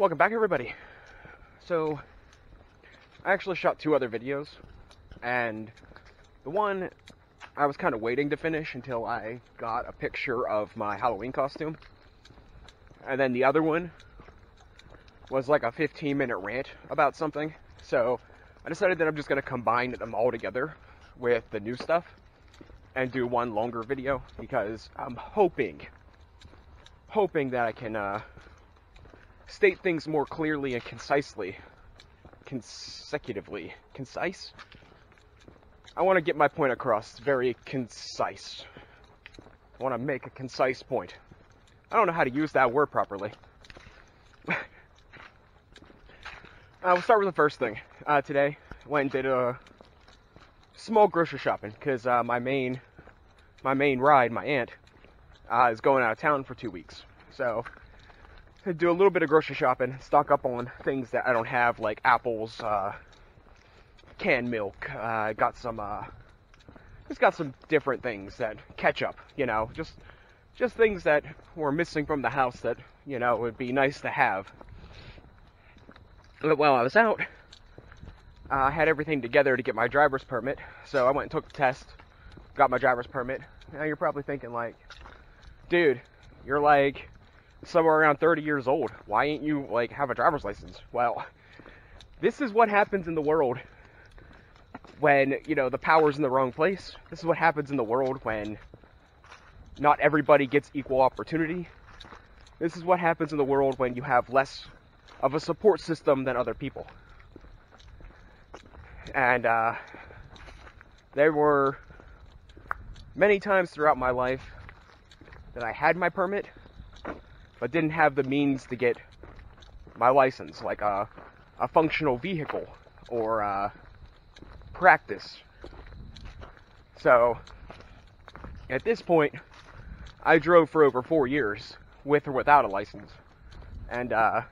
welcome back everybody. So, I actually shot two other videos, and the one I was kind of waiting to finish until I got a picture of my Halloween costume. And then the other one was like a 15 minute rant about something. So, I decided that I'm just going to combine them all together with the new stuff and do one longer video because I'm hoping, hoping that I can uh, state things more clearly and concisely, consecutively, concise. I want to get my point across very concise. I want to make a concise point. I don't know how to use that word properly. uh, we'll start with the first thing. Uh, today, went and did a small grocery shopping because uh, my main my main ride, my aunt, uh, is going out of town for two weeks. So do a little bit of grocery shopping, stock up on things that I don't have, like apples, uh, canned milk. I got some, uh, just got some different things that ketchup, you know, just just things that were missing from the house that you know would be nice to have. But while I was out, uh, I had everything together to get my driver's permit, so I went and took the test, got my driver's permit. Now you're probably thinking like, dude, you're like somewhere around 30 years old. Why ain't you like have a driver's license? Well, this is what happens in the world when, you know, the power's in the wrong place. This is what happens in the world when not everybody gets equal opportunity. This is what happens in the world when you have less of a support system than other people and uh, there were many times throughout my life that I had my permit, but didn't have the means to get my license, like a, a functional vehicle or uh, practice. So, at this point, I drove for over four years with or without a license. And, uh,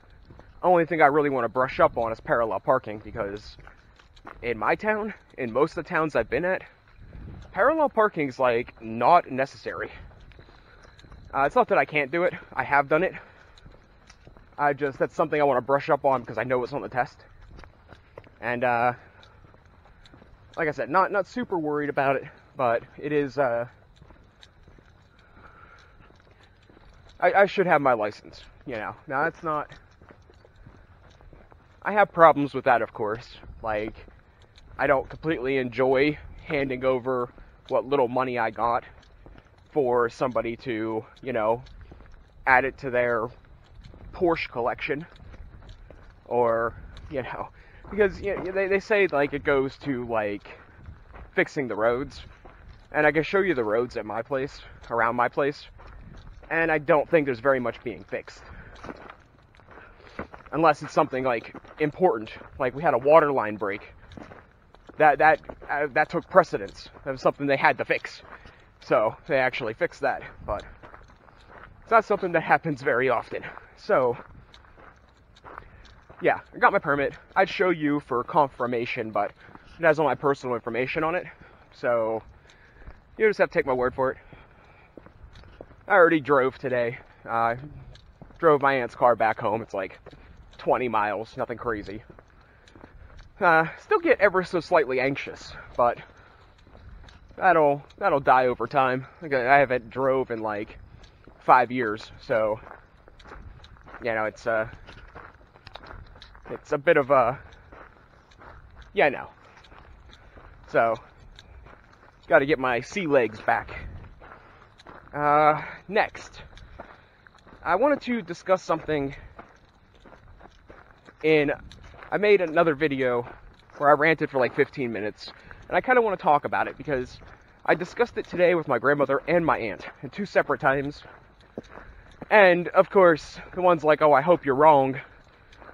only thing I really want to brush up on is parallel parking because in my town, in most of the towns I've been at, parallel parking's like not necessary. Uh, it's not that I can't do it. I have done it. I just that's something I want to brush up on because I know it's on the test. And uh, like I said, not not super worried about it, but it is. Uh, I, I should have my license. You know, now that's not. I have problems with that, of course. Like, I don't completely enjoy handing over what little money I got for somebody to, you know, add it to their Porsche collection. Or, you know, because you know, they, they say, like, it goes to, like, fixing the roads. And I can show you the roads at my place, around my place. And I don't think there's very much being fixed. Unless it's something, like, important. Like, we had a water line break that that uh, that took precedence. That was something they had to fix. So they actually fixed that, but it's not something that happens very often. So yeah, I got my permit. I'd show you for confirmation, but it has all my personal information on it. So you just have to take my word for it. I already drove today. I uh, drove my aunt's car back home. It's like 20 miles, nothing crazy. Uh, still get ever so slightly anxious, but that'll that'll die over time. I haven't drove in like five years, so you know it's uh it's a bit of a yeah no. So got to get my sea legs back. Uh, next, I wanted to discuss something in I made another video where I ranted for like 15 minutes, and I kind of want to talk about it because I discussed it today with my grandmother and my aunt in two separate times. And of course, the one's like, "Oh, I hope you're wrong,"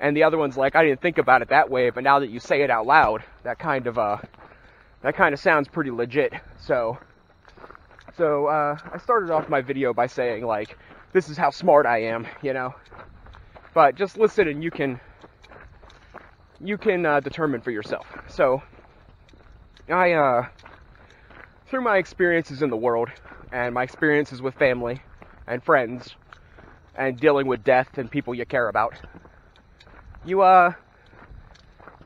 and the other one's like, "I didn't think about it that way, but now that you say it out loud, that kind of uh, that kind of sounds pretty legit." So, so uh, I started off my video by saying like, "This is how smart I am," you know. But just listen, and you can you can uh, determine for yourself. So, I, uh, through my experiences in the world and my experiences with family and friends and dealing with death and people you care about, you uh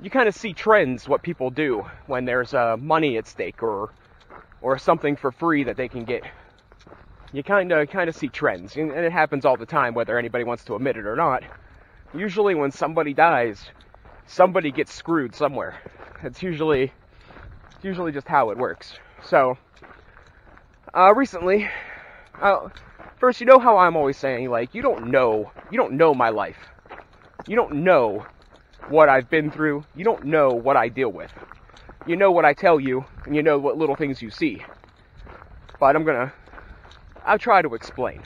you kind of see trends what people do when there's uh, money at stake or or something for free that they can get. You kind of kind of see trends, and it happens all the time, whether anybody wants to admit it or not. Usually, when somebody dies, somebody gets screwed somewhere. It's usually usually just how it works. So, uh, recently, uh, first, you know how I'm always saying, like, you don't know, you don't know my life. You don't know what I've been through. You don't know what I deal with. You know what I tell you, and you know what little things you see. But I'm gonna, I'll try to explain.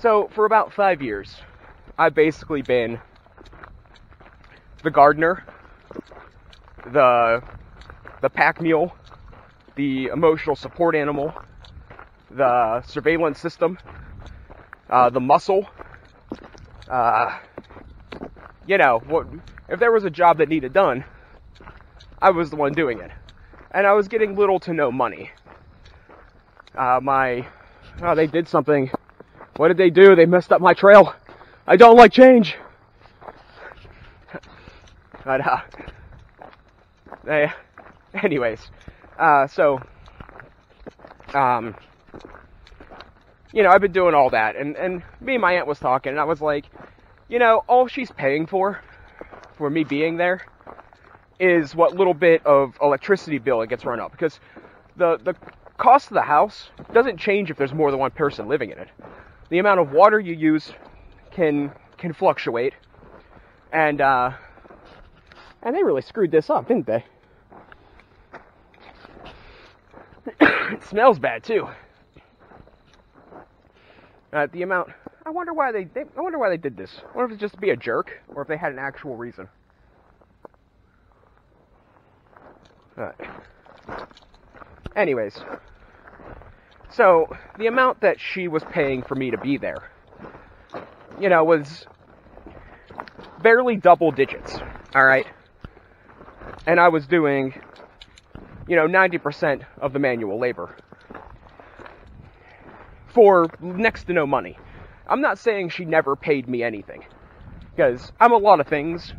So, for about five years, I've basically been the gardener, the, the pack mule, the emotional support animal, the surveillance system, uh, the muscle, uh, you know, what, if there was a job that needed done, I was the one doing it. And I was getting little to no money. Uh, my, oh, they did something. What did they do? They messed up my trail. I don't like change. but, uh, they, anyways, uh, so, um, you know, I've been doing all that, and, and me and my aunt was talking, and I was like, you know, all she's paying for, for me being there, is what little bit of electricity bill it gets run up. Because the, the cost of the house doesn't change if there's more than one person living in it. The amount of water you use can can fluctuate, and uh, and they really screwed this up, didn't they? it smells bad too. Uh, the amount. I wonder why they, they. I wonder why they did this. I wonder if it's just to be a jerk, or if they had an actual reason. Alright. Anyways, so the amount that she was paying for me to be there, you know, was barely double digits. All right, and I was doing, you know, 90% of the manual labor for next to no money. I'm not saying she never paid me anything, because I'm a lot of things,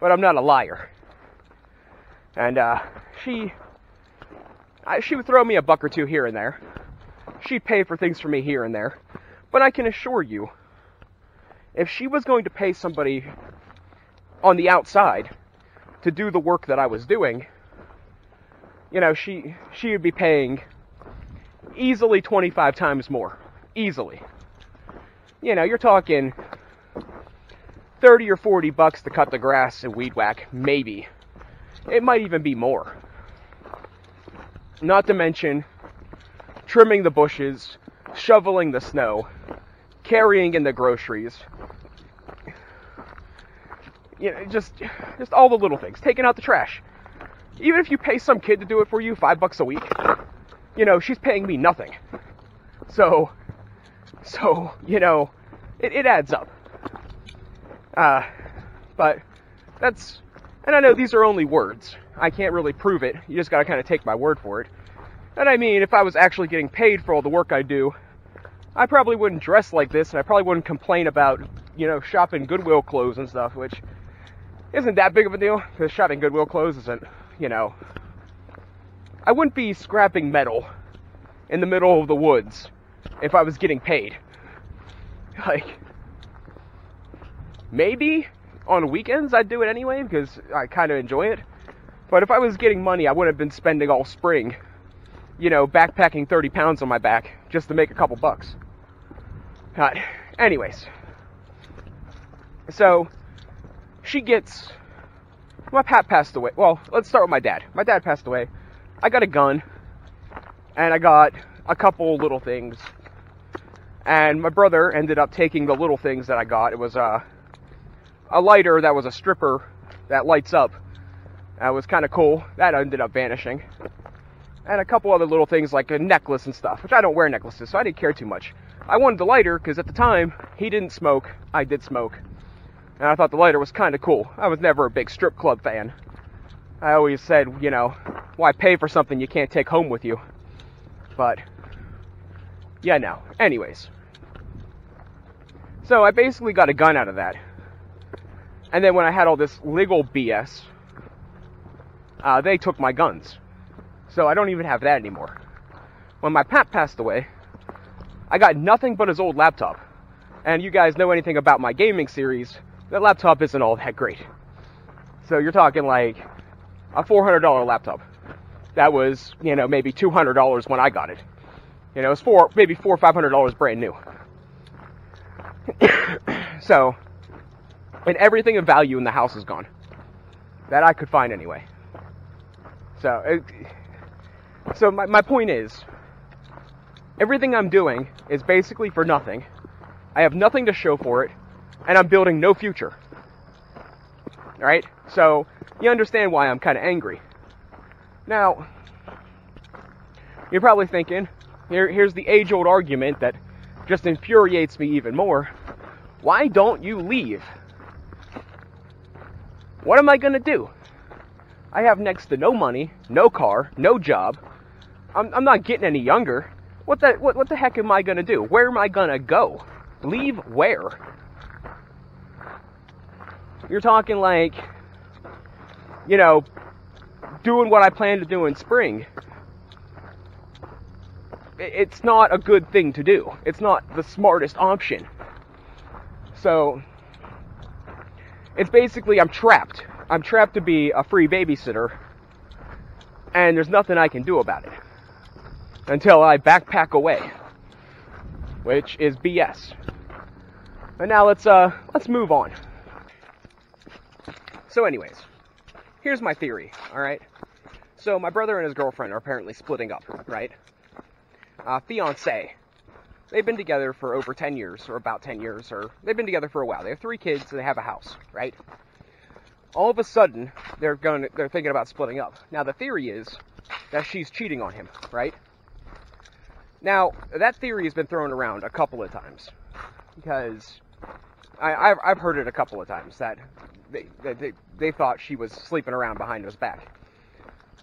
but I'm not a liar. And uh, she, I, she would throw me a buck or two here and there. She'd pay for things for me here and there. But I can assure you, if she was going to pay somebody on the outside to do the work that I was doing, you know, she she would be paying easily 25 times more. Easily. You know, you're talking 30 or 40 bucks to cut the grass and weed whack, maybe. It might even be more. Not to mention trimming the bushes, shoveling the snow, carrying in the groceries. You know, just just all the little things. Taking out the trash. Even if you pay some kid to do it for you, five bucks a week, you know, she's paying me nothing. So, so, you know, it, it adds up. Uh, but that's and I know these are only words. I can't really prove it. You just gotta kind of take my word for it. And I mean, if I was actually getting paid for all the work I do, I probably wouldn't dress like this, and I probably wouldn't complain about, you know, shopping Goodwill clothes and stuff, which isn't that big of a deal, because shopping Goodwill clothes isn't, you know. I wouldn't be scrapping metal in the middle of the woods if I was getting paid. Like, maybe on weekends I'd do it anyway because I kind of enjoy it. But if I was getting money, I wouldn't have been spending all spring, you know, backpacking 30 pounds on my back just to make a couple bucks. Uh, anyways, so she gets. My pat passed away. Well, let's start with my dad. My dad passed away. I got a gun, and I got a couple little things. And my brother ended up taking the little things that I got. It was uh, a lighter that was a stripper that lights up. That was kind of cool. That ended up vanishing. And a couple other little things like a necklace and stuff, which I don't wear necklaces, so I didn't care too much. I wanted the lighter because at the time he didn't smoke, I did smoke. And I thought the lighter was kind of cool. I was never a big strip club fan. I always said, you know, why pay for something you can't take home with you? But, yeah, no. Anyways. So I basically got a gun out of that. And then when I had all this legal BS, uh, they took my guns. So I don't even have that anymore. When my pap passed away, I got nothing but his old laptop. And you guys know anything about my gaming series, that laptop isn't all that great. So you're talking like a $400 laptop. That was, you know, maybe $200 when I got it. You know, it's four, maybe four or five hundred dollars brand new. so, and everything of value in the house is gone. That I could find anyway. So, it, so my, my point is, everything I'm doing is basically for nothing. I have nothing to show for it, and I'm building no future. Alright? So, you understand why I'm kind of angry. Now, you're probably thinking, here, here's the age old argument that just infuriates me even more. Why don't you leave? What am I going to do? I have next to no money, no car, no job. I'm, I'm not getting any younger. What the, what, what the heck am I going to do? Where am I going to go? Leave where? You're talking like, you know, doing what I plan to do in spring. It's not a good thing to do. It's not the smartest option. So, it's basically I'm trapped. I'm trapped to be a free babysitter, and there's nothing I can do about it until I backpack away, which is BS. But now let's uh let's move on. So, anyways, here's my theory. All right. So my brother and his girlfriend are apparently splitting up, right? Uh, fiance. They've been together for over 10 years, or about 10 years, or they've been together for a while. They have three kids, and they have a house, right? All of a sudden, they're going, they're thinking about splitting up. Now the theory is that she's cheating on him, right? Now that theory has been thrown around a couple of times because I, have I've heard it a couple of times that they, they, they thought she was sleeping around behind his back.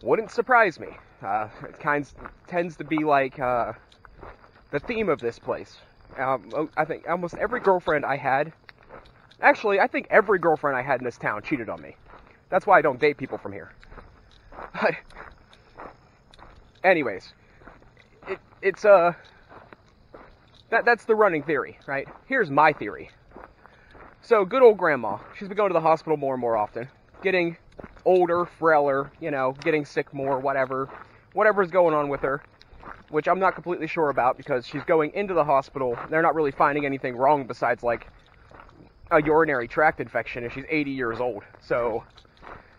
Wouldn't surprise me. Uh, it kind tends to be like uh, the theme of this place. Um, oh, I think almost every girlfriend I had, actually, I think every girlfriend I had in this town cheated on me. That's why I don't date people from here. Anyways, it, it's uh, that that's the running theory, right? Here's my theory. So, good old grandma, she's been going to the hospital more and more often, getting older, frailer, you know, getting sick more, whatever, whatever's going on with her, which I'm not completely sure about because she's going into the hospital. They're not really finding anything wrong besides like a urinary tract infection and she's 80 years old. So,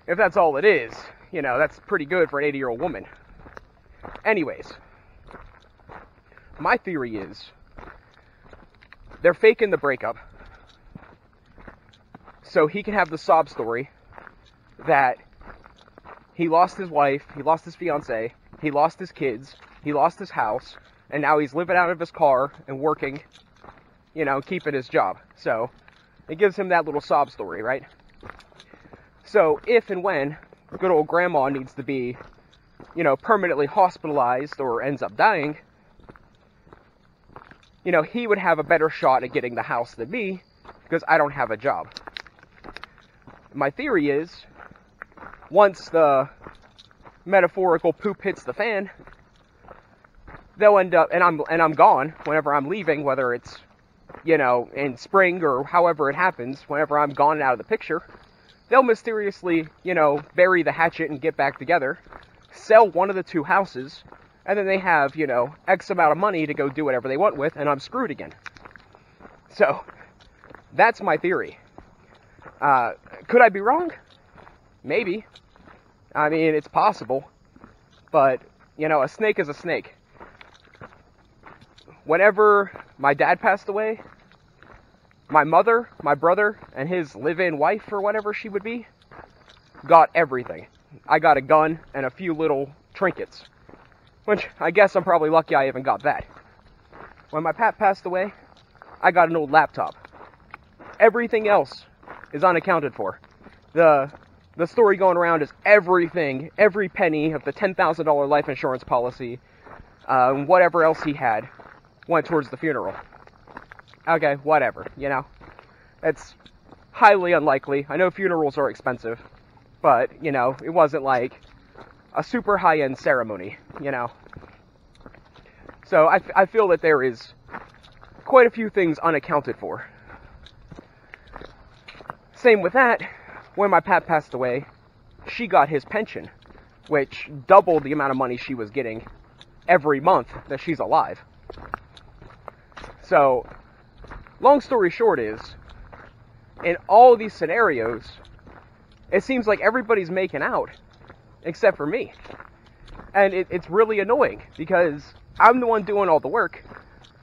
if that's all it is, you know, that's pretty good for an 80 year old woman. Anyways, my theory is they're faking the breakup so he can have the sob story that he lost his wife, he lost his fiance, he lost his kids, he lost his house, and now he's living out of his car and working, you know, keeping his job. So it gives him that little sob story, right? So if and when good old grandma needs to be, you know, permanently hospitalized or ends up dying, you know, he would have a better shot at getting the house than me because I don't have a job. My theory is once the metaphorical poop hits the fan, they'll end up and I'm and I'm gone whenever I'm leaving, whether it's you know in spring or however it happens. Whenever I'm gone and out of the picture, they'll mysteriously you know bury the hatchet and get back together, sell one of the two houses, and then they have you know X amount of money to go do whatever they want with, and I'm screwed again. So that's my theory. Uh, could I be wrong? Maybe. I mean, it's possible. But, you know, a snake is a snake. Whenever my dad passed away, my mother, my brother, and his live in wife, or whatever she would be, got everything. I got a gun and a few little trinkets. Which I guess I'm probably lucky I even got that. When my pap passed away, I got an old laptop. Everything else is unaccounted for. The the story going around is everything, every penny of the $10,000 life insurance policy, uh, whatever else he had, went towards the funeral. Okay, whatever, you know. It's highly unlikely. I know funerals are expensive, but, you know, it wasn't like a super high end ceremony, you know. So I, I feel that there is quite a few things unaccounted for. Same with that, when my pap passed away, she got his pension, which doubled the amount of money she was getting every month that she's alive. So, long story short is, in all these scenarios, it seems like everybody's making out except for me. And it, it's really annoying because I'm the one doing all the work.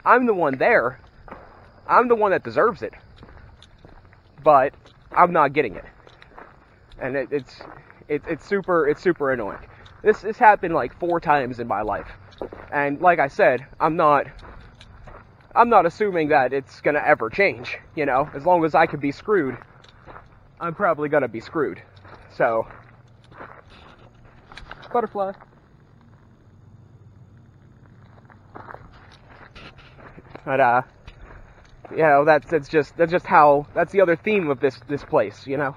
I'm the one there. I'm the one that deserves it. But I'm not getting it. And it, it's it, it's super it's super annoying. This this happened like four times in my life. And like I said, I'm not I'm not assuming that it's gonna ever change, you know. As long as I could be screwed, I'm probably gonna be screwed. So butterfly. But uh you know, that's that's just that's just how that's the other theme of this this place, you know.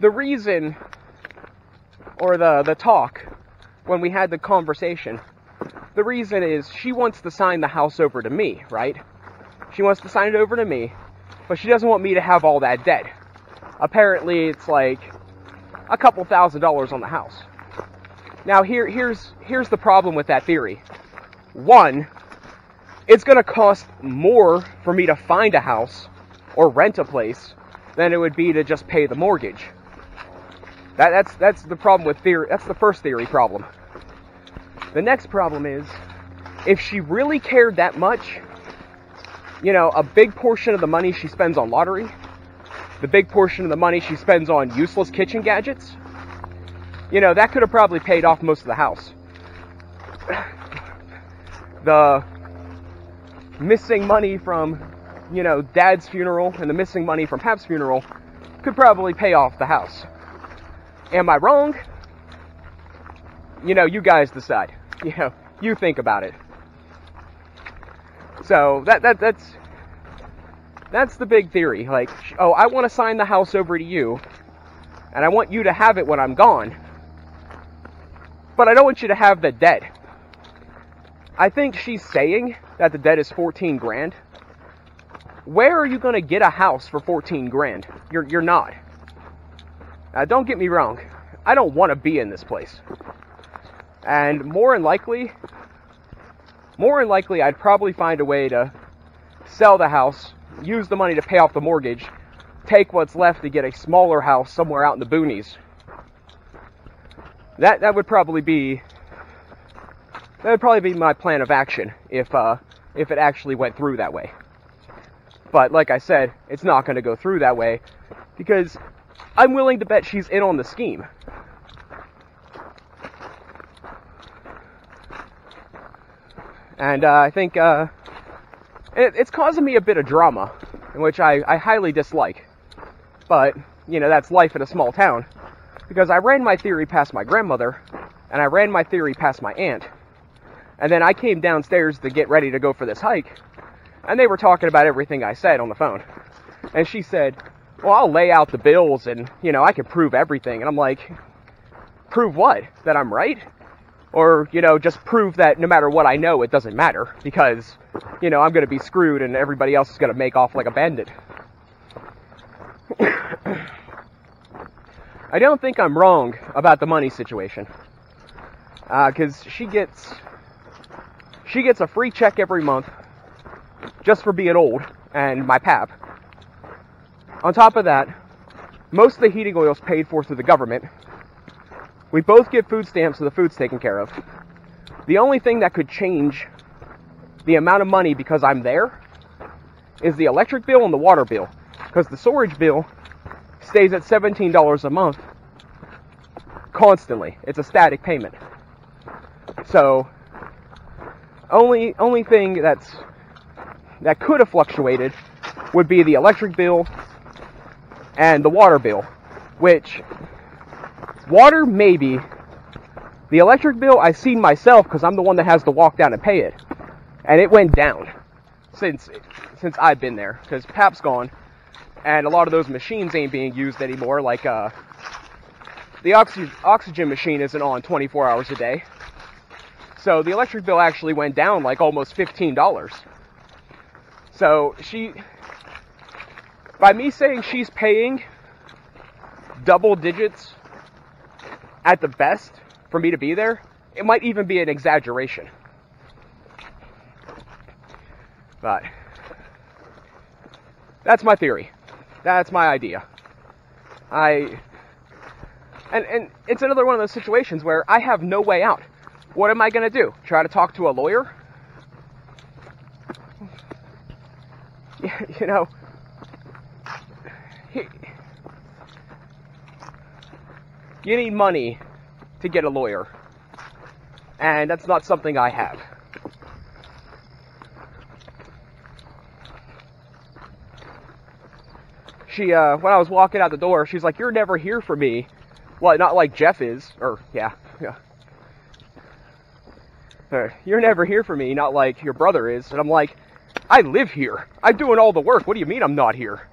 The reason or the the talk when we had the conversation, the reason is she wants to sign the house over to me, right? She wants to sign it over to me, but she doesn't want me to have all that debt. Apparently, it's like a couple thousand dollars on the house. Now, here here's here's the problem with that theory. One, it's going to cost more for me to find a house or rent a place than it would be to just pay the mortgage. That, that's that's the problem with theory. That's the first theory problem. The next problem is if she really cared that much, you know, a big portion of the money she spends on lottery, the big portion of the money she spends on useless kitchen gadgets, you know, that could have probably paid off most of the house the missing money from, you know, dad's funeral and the missing money from Pap's funeral could probably pay off the house. Am I wrong? You know, you guys decide. You know, you think about it. So that that that's that's the big theory. Like, oh, I want to sign the house over to you, and I want you to have it when I'm gone. But I don't want you to have the debt. I think she's saying that the debt is 14 grand. Where are you going to get a house for 14 grand? You're, you're not. Now, don't get me wrong. I don't want to be in this place. And more than likely, more than likely, I'd probably find a way to sell the house, use the money to pay off the mortgage, take what's left to get a smaller house somewhere out in the boonies. That that would probably be that would probably be my plan of action if uh, if it actually went through that way. But like I said, it's not going to go through that way because I'm willing to bet she's in on the scheme. And uh, I think uh, it, it's causing me a bit of drama, which I, I highly dislike. But, you know, that's life in a small town. Because I ran my theory past my grandmother, and I ran my theory past my aunt, and then I came downstairs to get ready to go for this hike, and they were talking about everything I said on the phone. And she said, Well, I'll lay out the bills and, you know, I can prove everything. And I'm like, Prove what? That I'm right? Or, you know, just prove that no matter what I know, it doesn't matter because, you know, I'm going to be screwed and everybody else is going to make off like a bandit. I don't think I'm wrong about the money situation. Because uh, she gets she gets a free check every month just for being old and my pap. On top of that, most of the heating oil is paid for through the government. We both get food stamps, so the food's taken care of. The only thing that could change the amount of money because I'm there is the electric bill and the water bill. Because the storage bill stays at $17 a month constantly. It's a static payment. So only only thing that's that could have fluctuated would be the electric bill and the water bill, which water maybe the electric bill I seen myself because I'm the one that has to walk down and pay it, and it went down. since since I've been there because Pap's gone, and a lot of those machines ain't being used anymore. Like uh, the oxy- oxygen machine isn't on 24 hours a day, so the electric bill actually went down like almost fifteen dollars. So she, by me saying she's paying double digits at the best for me to be there, it might even be an exaggeration. But that's my theory. That's my idea. I and and it's another one of those situations where I have no way out. What am I going to do? Try to talk to a lawyer? You know, he, you need money to get a lawyer. And that's not something I have. She, uh, when I was walking out the door, she's like, You're never here for me. Well, not like Jeff is. Or, yeah, yeah. You're never here for me, not like your brother is. And I'm like, I live here. I'm doing all the work. What do you mean I'm not here?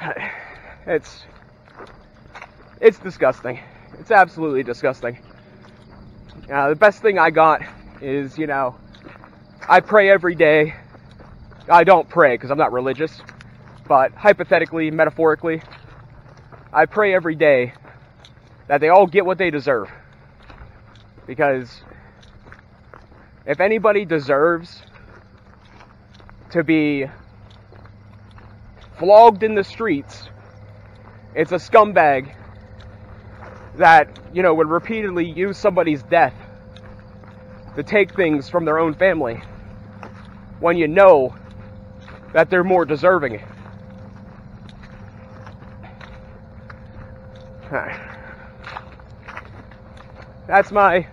It's it's disgusting. It's absolutely disgusting. Uh, the best thing I got is, you know, I pray every day. I don't pray because I'm not religious, but hypothetically, metaphorically, I pray every day that they all get what they deserve. Because if anybody deserves to be flogged in the streets, it's a scumbag that, you know, would repeatedly use somebody's death to take things from their own family when you know that they're more deserving. That's my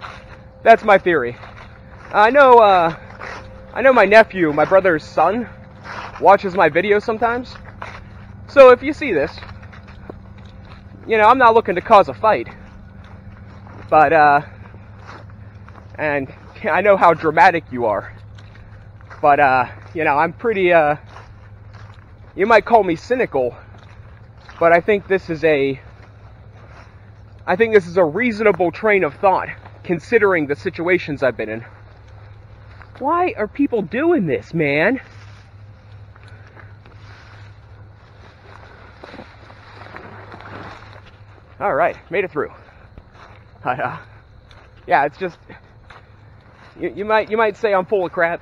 that's my theory. I know uh, I know my nephew, my brother's son, watches my videos sometimes. So if you see this, you know, I'm not looking to cause a fight. But, uh, and I know how dramatic you are. But, uh, you know, I'm pretty, uh, you might call me cynical, but I think this is a, I think this is a reasonable train of thought, considering the situations I've been in. Why are people doing this, man? All right, made it through. I, uh, yeah, it's just you, you might you might say I'm full of crap.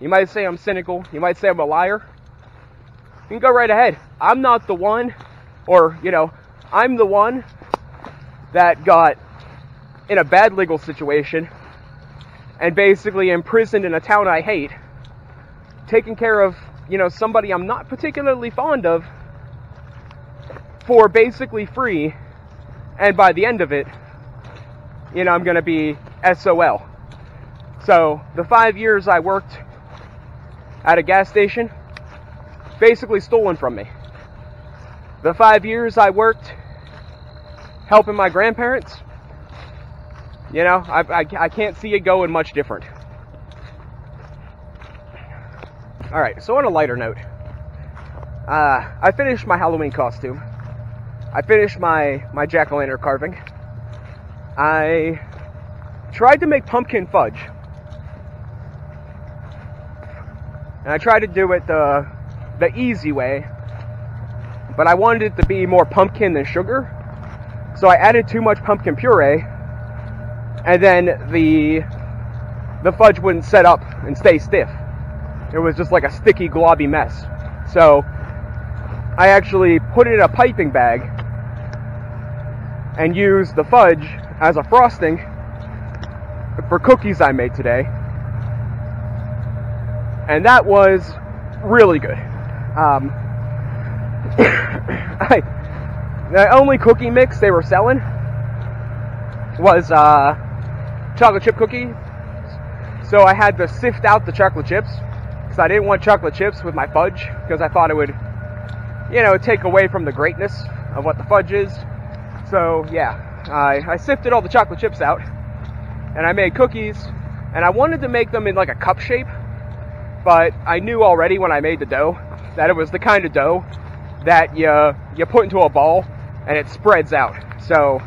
You might say I'm cynical. You might say I'm a liar. You can go right ahead. I'm not the one, or you know, I'm the one that got in a bad legal situation and basically imprisoned in a town I hate, taking care of you know somebody I'm not particularly fond of for basically free and by the end of it, you know, I'm going to be SOL. So the five years I worked at a gas station, basically stolen from me. The five years I worked helping my grandparents, you know, I, I, I can't see it going much different. All right, so on a lighter note, uh, I finished my Halloween costume. I finished my, my jack-o'-lantern carving. I tried to make pumpkin fudge. And I tried to do it the, the easy way, but I wanted it to be more pumpkin than sugar. So I added too much pumpkin puree, and then the, the fudge wouldn't set up and stay stiff. It was just like a sticky, globby mess. So I actually put it in a piping bag and use the fudge as a frosting for cookies I made today. And that was really good. Um, I, the only cookie mix they were selling was uh, chocolate chip cookie. So I had to sift out the chocolate chips because I didn't want chocolate chips with my fudge because I thought it would, you know, take away from the greatness of what the fudge is. So yeah, I, I sifted all the chocolate chips out and I made cookies and I wanted to make them in like a cup shape but I knew already when I made the dough that it was the kind of dough that you you put into a ball and it spreads out. So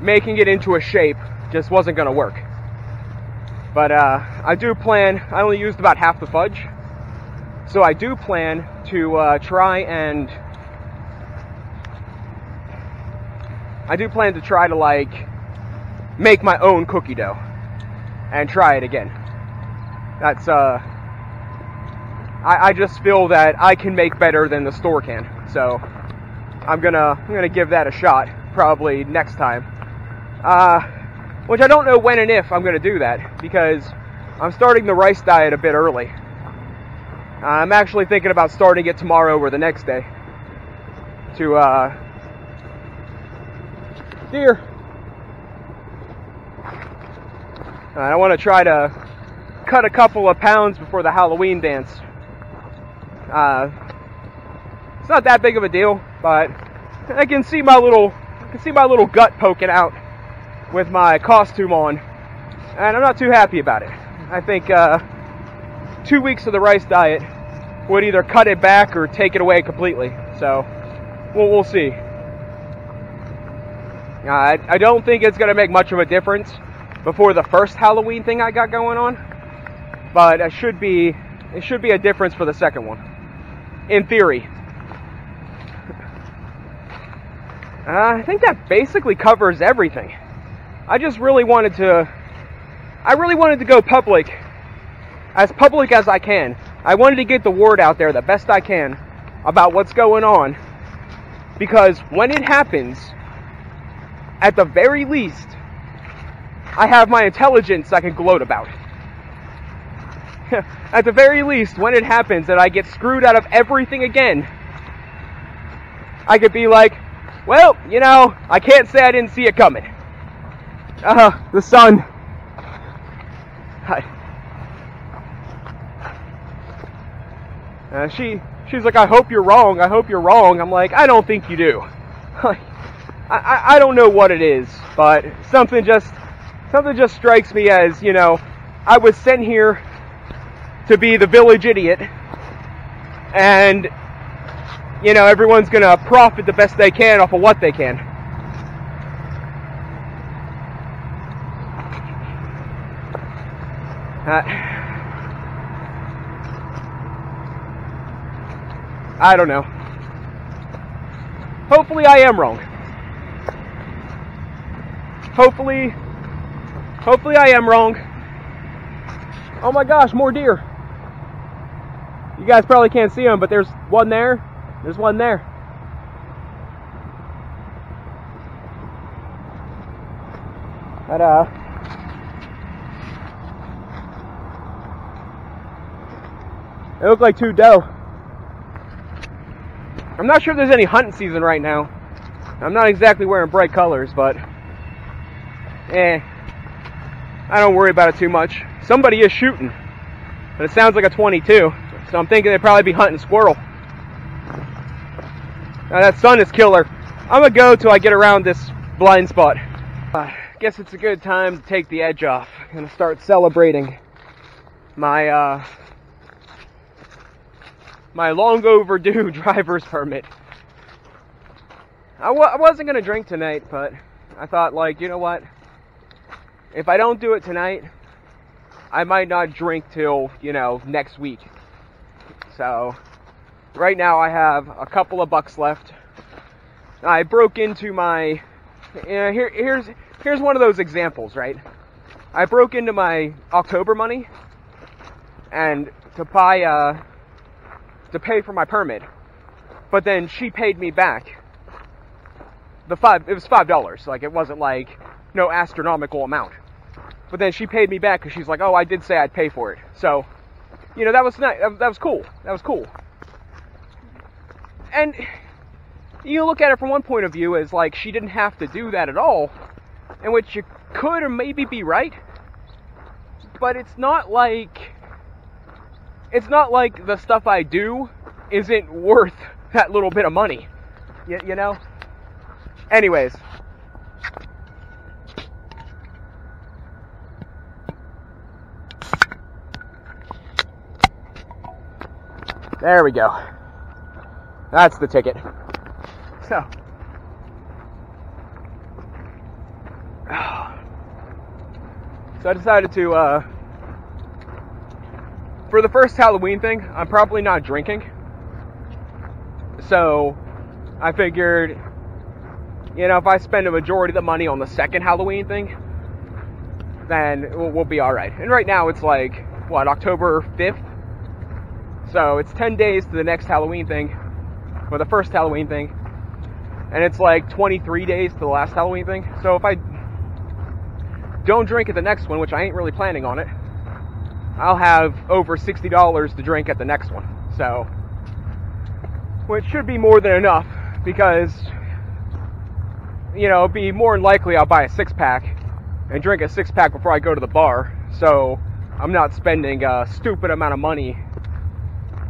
making it into a shape just wasn't going to work. But uh, I do plan. I only used about half the fudge, so I do plan to uh, try and I do plan to try to like make my own cookie dough and try it again. That's uh I, I just feel that I can make better than the store can. So I'm gonna I'm gonna give that a shot probably next time. Uh, which I don't know when and if I'm gonna do that because I'm starting the rice diet a bit early. I'm actually thinking about starting it tomorrow or the next day to uh deer. I want to try to cut a couple of pounds before the Halloween dance. Uh, it's not that big of a deal, but I can see my little, I can see my little gut poking out with my costume on, and I'm not too happy about it. I think uh, two weeks of the rice diet would either cut it back or take it away completely. So we'll, we'll see. I, I don't think it's going to make much of a difference before the first Halloween thing I got going on, but it should be it should be a difference for the second one, in theory. Uh, I think that basically covers everything. I just really wanted to, I really wanted to go public, as public as I can. I wanted to get the word out there the best I can about what's going on, because when it happens, at the very least, I have my intelligence I can gloat about. At the very least, when it happens that I get screwed out of everything again, I could be like, well, you know, I can't say I didn't see it coming. Uh, the sun. Uh, she, she's like, I hope you're wrong. I hope you're wrong. I'm like, I don't think you do. I, I, don't know what it is, but something just something just strikes me as, you know, I was sent here to be the village idiot, and, you know, everyone's to profit the best they can off of what they can. Uh, I don't know. Hopefully, I am wrong. Hopefully, Hopefully I am wrong. Oh my gosh, more deer. You guys probably can't see them, but there's one there. There's one there. But, uh, they look like two doe. I'm not sure if there's any hunting season right now. I'm not exactly wearing bright colors, but, eh. I don't worry about it too much. Somebody is shooting, but it sounds like a 22. So I'm thinking they'd probably be hunting squirrel. Now that sun is killer. I'm gonna go till I get around this blind spot. Uh, guess it's a good time to take the edge off. Gonna start celebrating my uh, my long overdue driver's permit. I w- I wasn't gonna drink tonight, but I thought like, you know what? if I don't do it tonight, I might not drink till, you know, next week. So, right now I have a couple of bucks left. I broke into my, here, here's, here's one of those examples, right? I broke into my October money and to buy, to pay for my permit. But then she paid me back the five, it was five dollars. Like it wasn't like, no astronomical amount. But then she paid me back because she's like, oh, I did say I'd pay for it. So, you know, that was nice. That, was cool. That was cool. And you look at it from one point of view as like she didn't have to do that at all, in which you could or maybe be right. But it's not like it's not like the stuff I do isn't worth that little bit of money. You, you know? Anyways, There we go. That's the ticket. So. So I decided to, uh, for the first Halloween thing, I'm probably not drinking. So I figured, you know, if I spend a majority of the money on the second Halloween thing, then we'll, we'll be alright. And right now it's like, what, October 5th? So it's 10 days to the next Halloween thing, or the first Halloween thing. And it's like 23 days to the last Halloween thing. So if I don't drink at the next one, which I ain't really planning on it, I'll have over $60 to drink at the next one. So, which should be more than enough because, you know, be more than likely I'll buy a six pack and drink a six pack before I go to the bar. So, I'm not spending a stupid amount of money.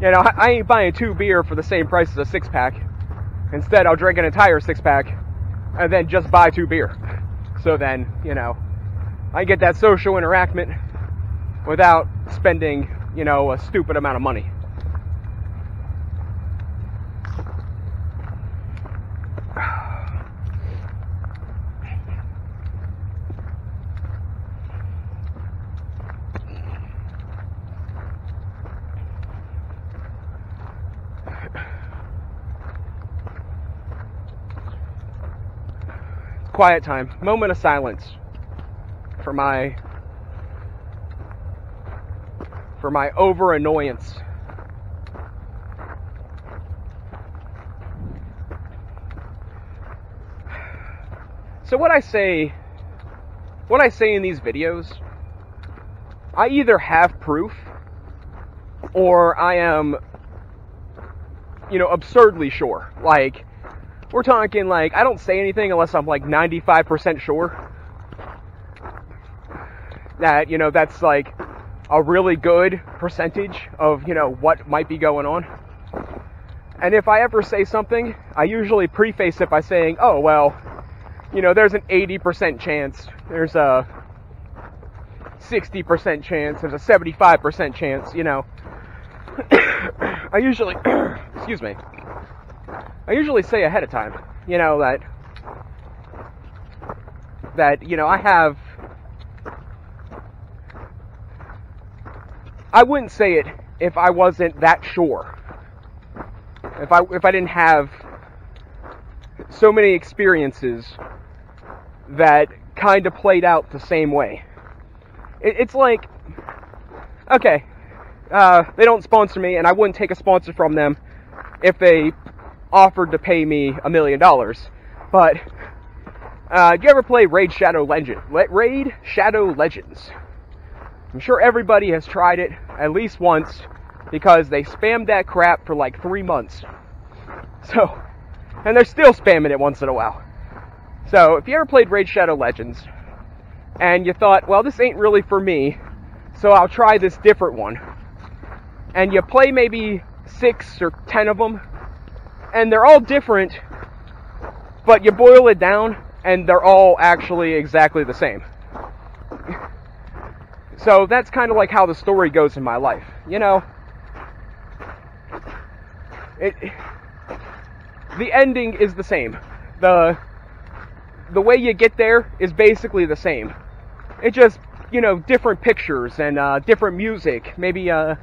You know, I ain't buying two beer for the same price as a six pack. Instead, I'll drink an entire six pack and then just buy two beer. So then, you know, I get that social interaction without spending, you know, a stupid amount of money. quiet time, moment of silence for my for my over annoyance. So what I say what I say in these videos, I either have proof or I am you know absurdly sure. Like we're talking like I don't say anything unless I'm like 95% sure that you know that's like a really good percentage of you know what might be going on. And if I ever say something, I usually preface it by saying, "Oh well, you know, there's an 80% chance, there's a 60% chance, there's a 75% chance, you know." I usually, excuse me, I usually say ahead of time, you know that that you know I have I wouldn't say it if I wasn't that sure. If I if I didn't have so many experiences that kind of played out the same way. It, it's like, okay, uh, they don't sponsor me, and I wouldn't take a sponsor from them if they offered to pay me a million dollars. But uh, do you ever play Raid Shadow Legend? Raid Shadow Legends. I'm sure everybody has tried it at least once because they spammed that crap for like three months. So, and they're still spamming it once in a while. So, if you ever played Raid Shadow Legends and you thought, well, this ain't really for me, so I'll try this different one, and you play maybe six or ten of them, and they're all different, but you boil it down, and they're all actually exactly the same. So that's kind of like how the story goes in my life. You know, it the ending is the same. The the way you get there is basically the same. It just, you know, different pictures and uh, different music, maybe uh,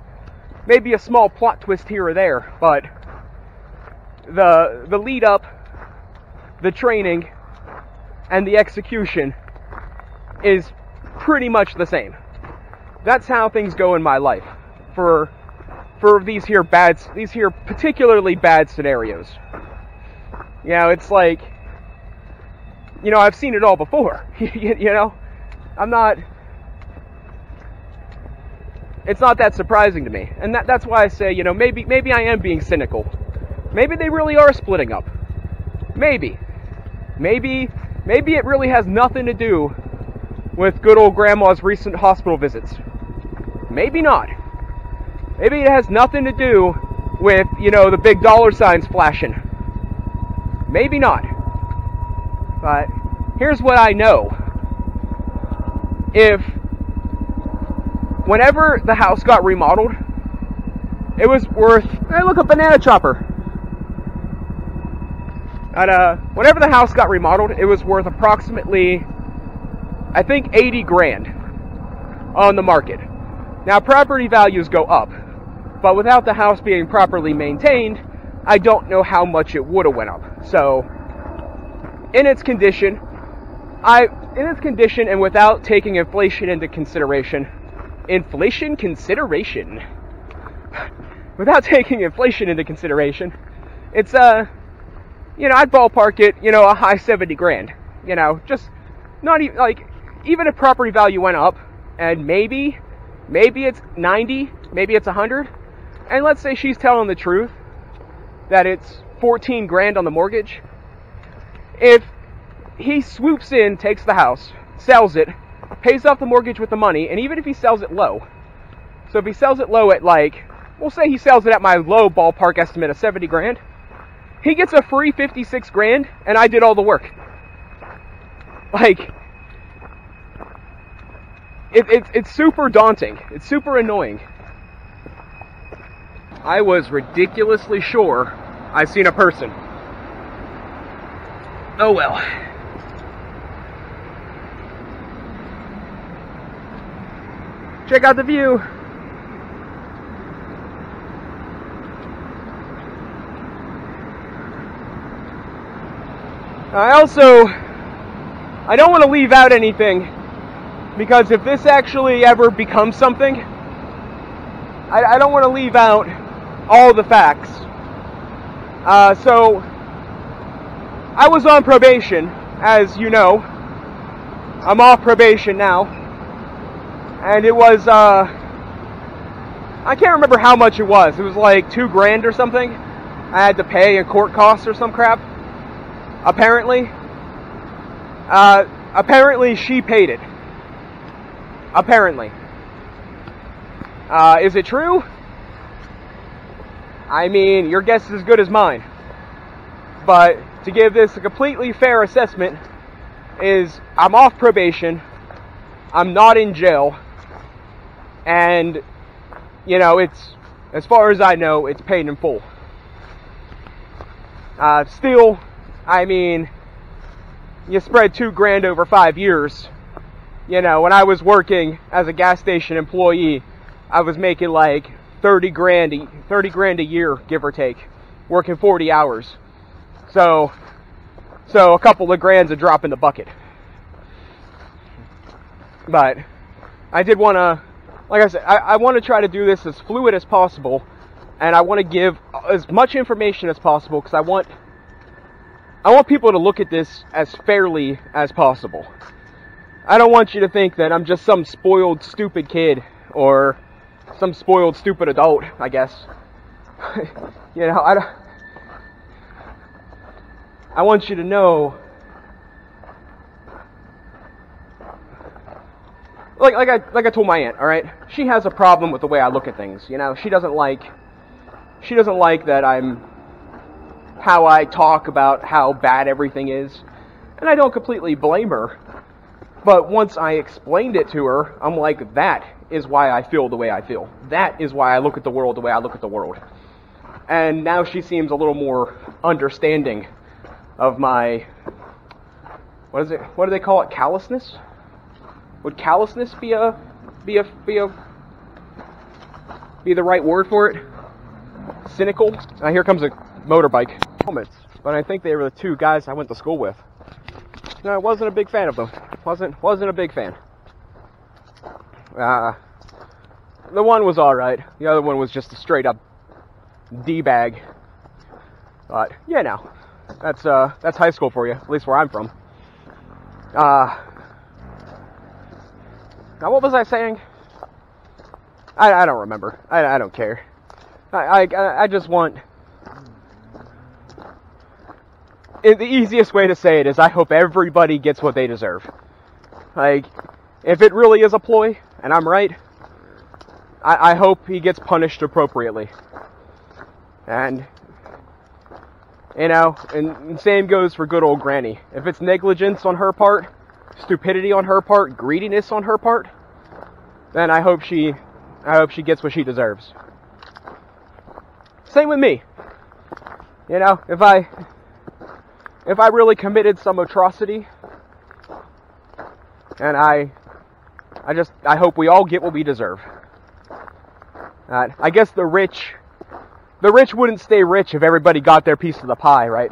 maybe a small plot twist here or there, but the the lead up, the training, and the execution is pretty much the same that's how things go in my life for for these here bad these here particularly bad scenarios. You know, it's like you know, I've seen it all before. you, know, I'm not it's not that surprising to me. And that, that's why I say, you know, maybe maybe I am being cynical. Maybe they really are splitting up. Maybe. Maybe maybe it really has nothing to do with good old grandma's recent hospital visits. Maybe not. Maybe it has nothing to do with, you know, the big dollar signs flashing. Maybe not. But here's what I know. If whenever the house got remodeled, it was worth. Hey, look, a banana chopper. At uh, whenever the house got remodeled, it was worth approximately, I think, 80 grand on the market. Now, property values go up, but without the house being properly maintained, I don't know how much it would have went up. So, in its condition, I in its condition and without taking inflation into consideration, inflation consideration. without taking inflation into consideration, it's uh you know, I'd ballpark it, you know, a high 70 grand. You know, just not even like even if property value went up and maybe maybe it's 90, maybe it's 100, and let's say she's telling the truth that it's 14 grand on the mortgage. If he swoops in, takes the house, sells it, pays off the mortgage with the money, and even if he sells it low, so if he sells it low at like, we'll say he sells it at my low ballpark estimate of 70 grand, he gets a free 56 grand, and I did all the work. Like, it, it, it's super daunting. It's super annoying. I was ridiculously sure I've seen a person. Oh well. Check out the view. I also I don't want to leave out anything because if this actually ever becomes something, I, I don't want to leave out all the facts. Uh, so I was on probation, as you know. I'm off probation now and it was uh, I can't remember how much it was. It was like two grand or something. I had to pay in court costs or some crap. Apparently, uh, apparently she paid it. Apparently, uh, is it true? I mean, your guess is as good as mine. But to give this a completely fair assessment, is I'm off probation. I'm not in jail and you know it's as far as I know it's paid in full. Uh, still, I mean, you spread two grand over five years. You know, when I was working as a gas station employee, I was making like 30 grand, 30 grand a year, give or take, working 40 hours. So, so a couple of grand's a drop in the bucket. But I did want to like I said, I, I want to try to do this as fluid as possible, and I want to give as much information as possible because I want I want people to look at this as fairly as possible. I don't want you to think that I'm just some spoiled, stupid kid or some spoiled, stupid adult. I guess you know I. I want you to know like like I like I told my aunt, all right, she has a problem with the way I look at things. You know, she doesn't like she doesn't like that I'm how I talk about how bad everything is, and I don't completely blame her. But once I explained it to her, I'm like, that is why I feel the way I feel. That is why I look at the world the way I look at the world. And now she seems a little more understanding of my what is it? What do they call it? Callousness? Would callousness be a be a be a be the right word for it? Cynical. Now here comes a motorbike. Helmets, but I think they were the two guys I went to school with. No, I wasn't a big fan of them. wasn't wasn't a big fan. Uh, the one was all right. The other one was just a straight up d bag. But yeah, now that's uh that's high school for you, at least where I'm from. Uh, now, what was I saying? I, I don't remember. I, I don't care. I, I, I just want. It, the easiest way to say it is I hope everybody gets what they deserve. Like, if it really is a ploy, and I'm right, I, I hope he gets punished appropriately. And, you know, and, and same goes for good old Granny. If it's negligence on her part, stupidity on her part, greediness on her part, then I hope she I hope she gets what she deserves. same with me. You know, if I if I really committed some atrocity and I I just I hope we all get what we deserve. Uh, I guess the rich the rich wouldn't stay rich if everybody got their piece of the pie, right?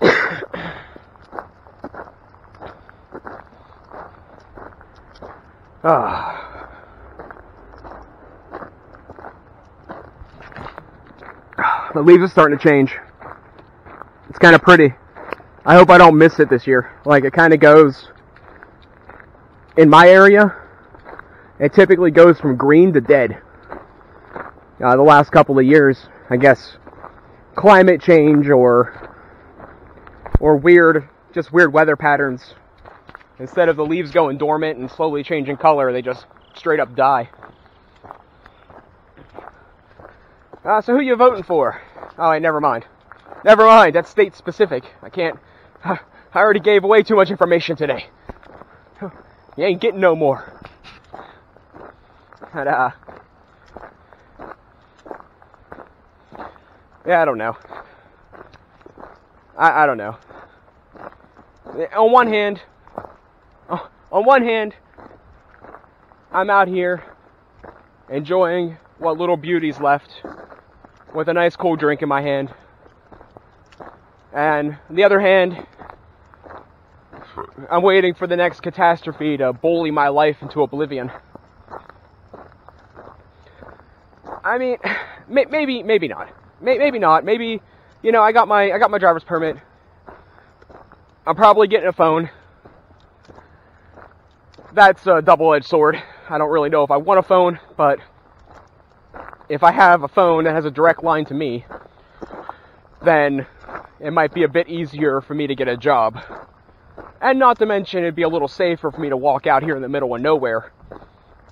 ah. The leaves are starting to change. It's kind of pretty. I hope I don't miss it this year. Like it kind of goes in my area. It typically goes from green to dead. Uh, the last couple of years, I guess, climate change or or weird, just weird weather patterns. Instead of the leaves going dormant and slowly changing color, they just straight up die. Uh, so who you voting for? Oh, never mind. Never mind, that's state specific. I can't. I already gave away too much information today. You ain't getting no more. And, uh. Yeah, I don't know. I, I don't know. On one hand, on one hand, I'm out here enjoying what little beauty's left with a nice cold drink in my hand. And on the other hand, I'm waiting for the next catastrophe to bully my life into oblivion. I mean, maybe, maybe not. Maybe not. Maybe, you know, I got my, I got my driver's permit. I'm probably getting a phone. That's a double-edged sword. I don't really know if I want a phone, but if I have a phone that has a direct line to me, then it might be a bit easier for me to get a job. And not to mention, it'd be a little safer for me to walk out here in the middle of nowhere.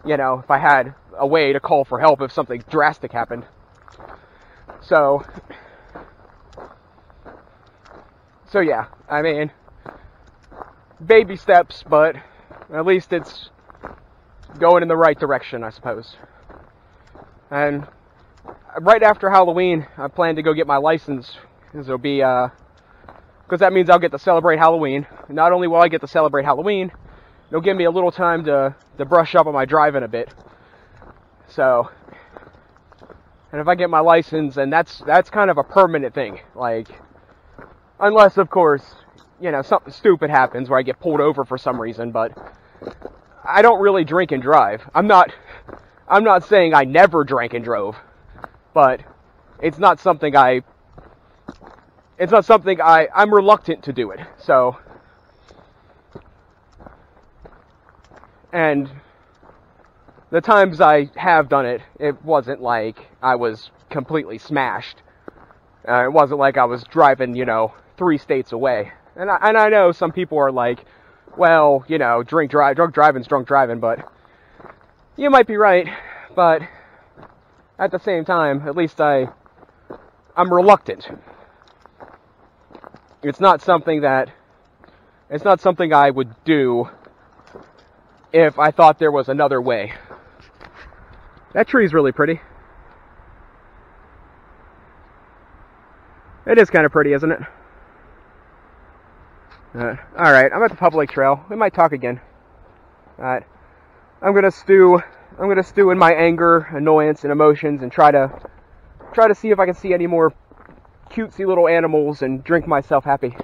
You know, if I had a way to call for help if something drastic happened. So, so yeah, I mean, baby steps, but at least it's going in the right direction, I suppose. And right after Halloween, I plan to go get my license. Will be, uh, because that means I'll get to celebrate Halloween. Not only will I get to celebrate Halloween, it'll give me a little time to, to brush up on my driving a bit. So, and if I get my license, and that's that's kind of a permanent thing, like, unless of course, you know, something stupid happens where I get pulled over for some reason, but I don't really drink and drive. I'm not, I'm not saying I never drank and drove, but it's not something I it's not something I, I'm reluctant to do it. So, and the times I have done it, it wasn't like I was completely smashed. Uh, it wasn't like I was driving, you know, three states away. And I, and I know some people are like, well, you know, drink drive, drunk driving's drunk driving, but you might be right. But at the same time, at least I, I'm reluctant it's not something that it's not something I would do if I thought there was another way. That tree's really pretty. It is kind of pretty, isn't it? Uh, Alright, I'm at the public trail. We might talk again. Alright. I'm gonna stew I'm gonna stew in my anger, annoyance, and emotions and try to try to see if I can see any more cutesy little animals and drink myself happy.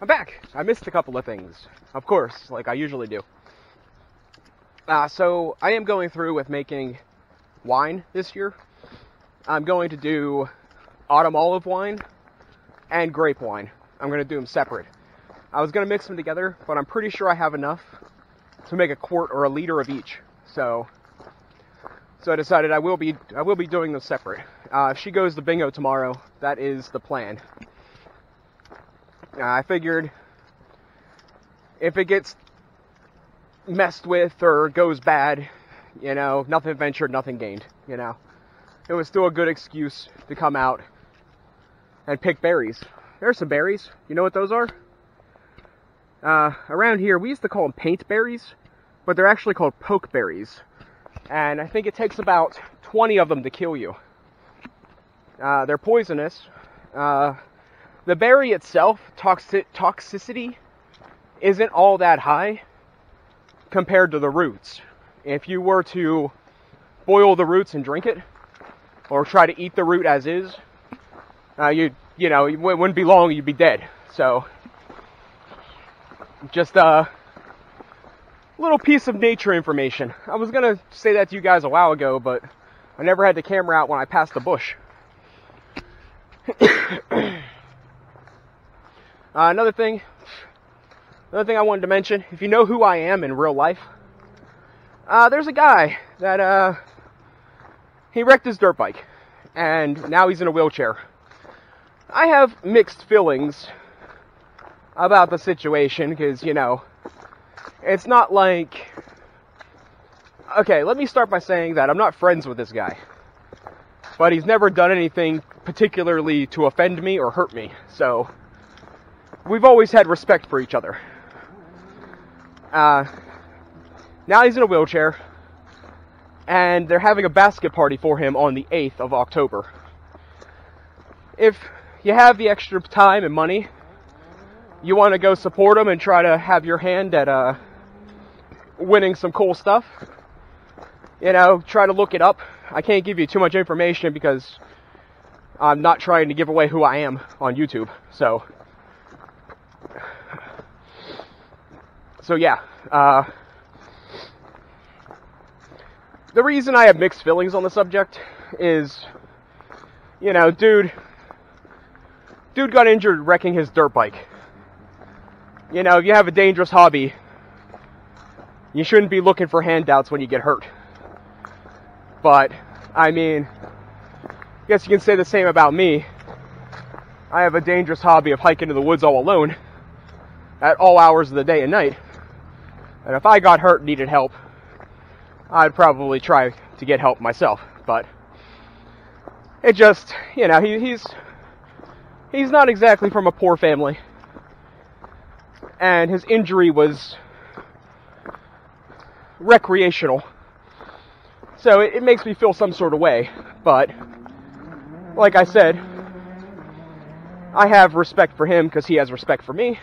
I'm back. I missed a couple of things, of course, like I usually do. Uh, so I am going through with making wine this year. I'm going to do autumn olive wine and grape wine. I'm going to do them separate. I was going to mix them together, but I'm pretty sure I have enough to make a quart or a liter of each. So so I decided I will be I will be doing them separate. Uh, if she goes to bingo tomorrow, that is the plan. Uh, I figured if it gets messed with or goes bad, you know, nothing ventured, nothing gained. You know, it was still a good excuse to come out and pick berries. There's some berries. You know what those are? Uh, around here, we used to call them paint berries, but they're actually called poke berries and I think it takes about 20 of them to kill you. Uh, they're poisonous. Uh, the berry itself, toxic- toxicity, isn't all that high compared to the roots. If you were to boil the roots and drink it, or try to eat the root as is, uh, you you know it wouldn't be long you'd be dead. So just a little piece of nature information. I was gonna say that to you guys a while ago, but I never had the camera out when I passed the bush. uh, another thing, another thing I wanted to mention, if you know who I am in real life, uh, there's a guy that uh, he wrecked his dirt bike, and now he's in a wheelchair. I have mixed feelings about the situation because you know it's not like okay let me start by saying that i'm not friends with this guy but he's never done anything particularly to offend me or hurt me so we've always had respect for each other. Uh, now he's in a wheelchair and they're having a basket party for him on the 8th of october. If you have the extra time and money you want to go support them and try to have your hand at uh, winning some cool stuff, you know, try to look it up. I can't give you too much information because I'm not trying to give away who I am on YouTube. So, so yeah. Uh, the reason I have mixed feelings on the subject is, you know, dude, dude got injured wrecking his dirt bike you know, if you have a dangerous hobby, you shouldn't be looking for handouts when you get hurt. But, I mean, I guess you can say the same about me. I have a dangerous hobby of hiking in the woods all alone at all hours of the day and night. And if I got hurt and needed help, I'd probably try to get help myself. But it just, you know, he, he's he's not exactly from a poor family and his injury was recreational. So it, it, makes me feel some sort of way. But, like I said, I have respect for him because he has respect for me.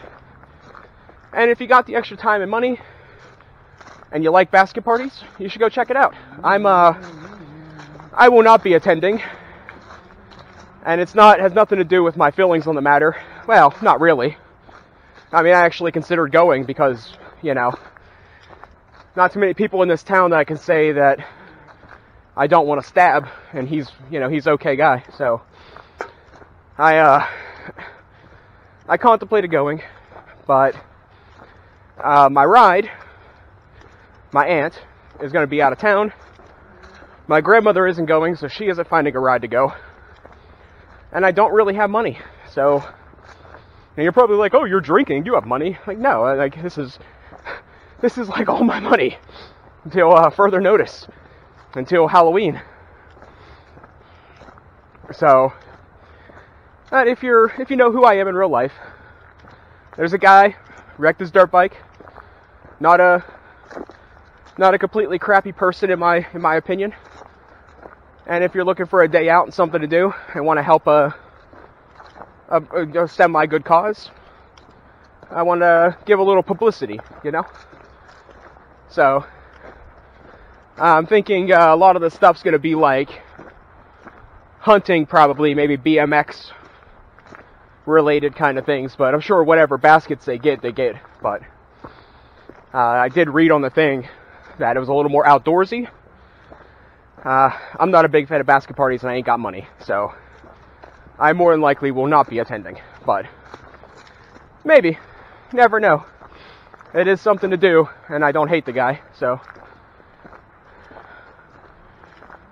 And if you got the extra time and money and you like basket parties, you should go check it out. I'm, uh, I will not be attending. And it's not, has nothing to do with my feelings on the matter. Well, not really. I mean, I actually considered going because, you know, not too many people in this town that I can say that I don't want to stab, and he's, you know, he's okay guy. So, I, uh, I contemplated going, but uh, my ride, my aunt, is going to be out of town. My grandmother isn't going, so she isn't finding a ride to go. And I don't really have money, so and you're probably like, "Oh, you're drinking. You have money." Like, no, like this is this is like all my money until uh, further notice, until Halloween. So, uh, if you're if you know who I am in real life, there's a guy wrecked his dirt bike. Not a not a completely crappy person in my in my opinion. And if you're looking for a day out and something to do and want to help a a, a semi good cause. I want to give a little publicity, you know? So, I'm thinking uh, a lot of the stuff's going to be like hunting, probably, maybe BMX related kind of things, but I'm sure whatever baskets they get, they get. But uh, I did read on the thing that it was a little more outdoorsy. Uh, I'm not a big fan of basket parties and I ain't got money, so I more than likely will not be attending. But maybe. Never know. It is something to do, and I don't hate the guy, so.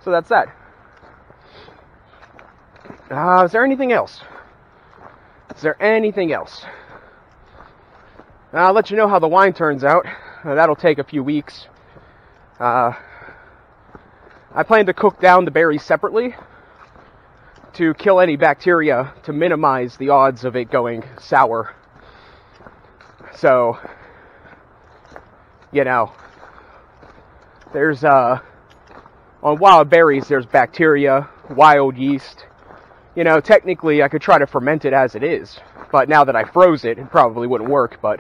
So that's that. Uh, is there anything else? Is there anything else? I'll let you know how the wine turns out. Uh, that'll take a few weeks. Uh, I plan to cook down the berries separately to kill any bacteria to minimize the odds of it going sour. So, you know, there's uh on wild berries, there's bacteria, wild yeast. You know, technically, I could try to ferment it as it is, but now that I froze it, it probably wouldn't work. But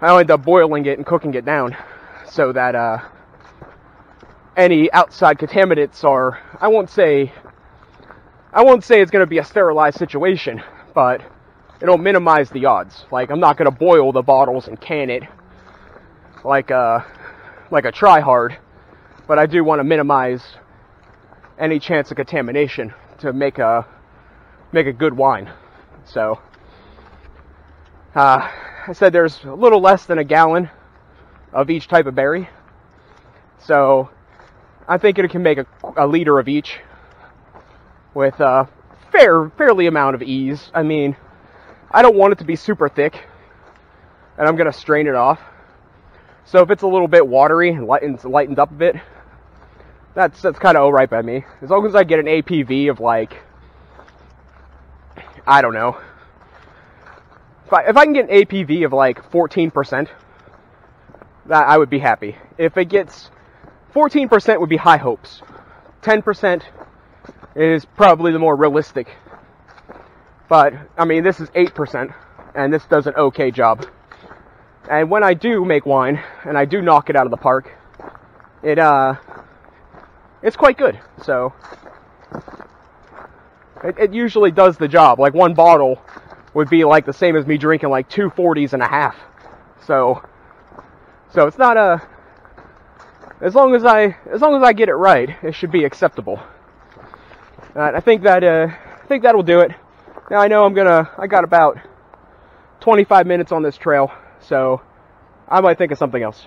I'll end up boiling it and cooking it down so that uh, any outside contaminants are, I won't say, I won't say it's going to be a sterilized situation, but it'll minimize the odds. Like I'm not going to boil the bottles and can it like a like a try hard, but I do want to minimize any chance of contamination to make a make a good wine. So uh, I said there's a little less than a gallon of each type of berry. So I think it can make a, a liter of each with a fair fairly amount of ease. I mean, I don't want it to be super thick, and I'm gonna strain it off. So if it's a little bit watery and lightened, lightened up a bit, that's that's kind of alright by me. As long as I get an ABV of like, I don't know, if I, if I can get an ABV of like 14%, that I would be happy. If it gets 14% would be high hopes. 10% is probably the more realistic. But I mean, this is 8%, and this does an okay job. And when I do make wine, and I do knock it out of the park, it uh, it's quite good. So it, it usually does the job. Like one bottle would be like the same as me drinking like two forties and a half. So so it's not a as long as I as long as I get it right, it should be acceptable. I think that uh, I think that'll do it. Now I know I'm gonna I got about 25 minutes on this trail. So I might think of something else.